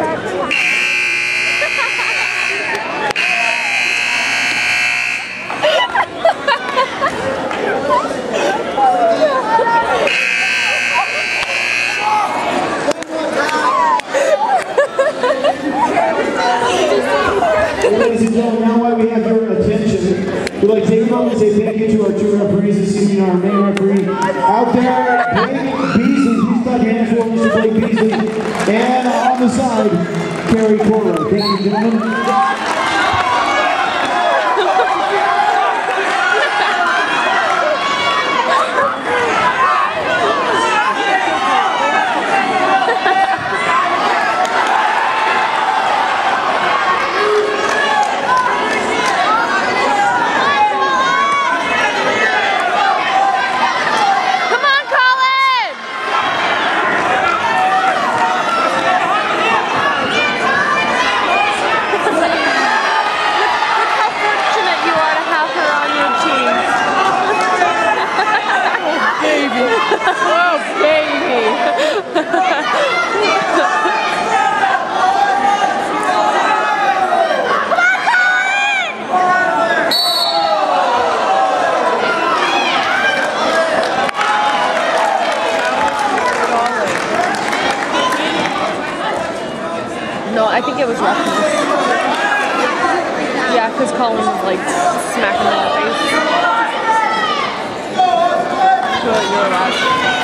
Ladies and gentlemen, now while we have your attention, we'd like take a moment and say thank you to our two referees this evening, our main referee out there, For Mr. Blake Beasley, and on the side, Kerry Corro. Thank you, gentlemen. Because Collin was like smacking him in the face.